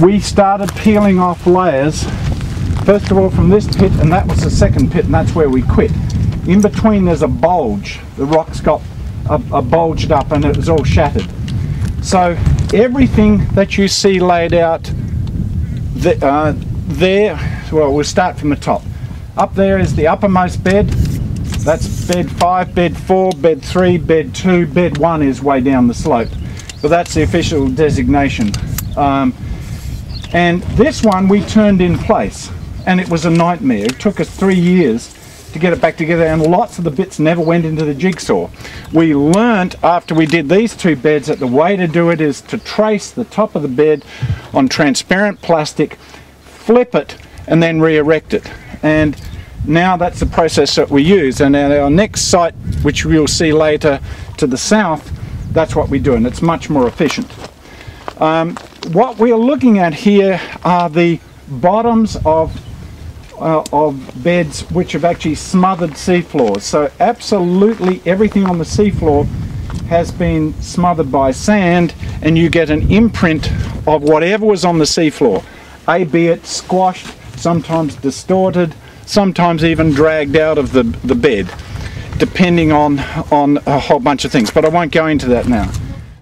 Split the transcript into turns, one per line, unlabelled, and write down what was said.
we started peeling off layers first of all from this pit and that was the second pit and that's where we quit. In between there's a bulge. The rocks got a, a bulged up and it was all shattered. So everything that you see laid out uh, there well we'll start from the top. Up there is the uppermost bed. That's bed 5 bed 4 bed 3 bed 2 bed 1 is way down the slope. So that's the official designation. Um, and this one we turned in place and it was a nightmare. It took us three years to get it back together and lots of the bits never went into the jigsaw. We learnt after we did these two beds that the way to do it is to trace the top of the bed on transparent plastic, flip it and then re-erect it. And now that's the process that we use and at our next site which we'll see later to the south that's what we do and it's much more efficient. Um, what we're looking at here are the bottoms of uh, of beds which have actually smothered seafloors. So absolutely everything on the seafloor has been smothered by sand and you get an imprint of whatever was on the seafloor, albeit squashed, sometimes distorted, sometimes even dragged out of the, the bed, depending on, on a whole bunch of things. But I won't go into that now.